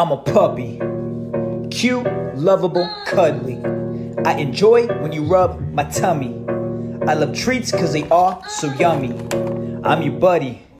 I'm a puppy. Cute, lovable, cuddly. I enjoy when you rub my tummy. I love treats cause they are so yummy. I'm your buddy.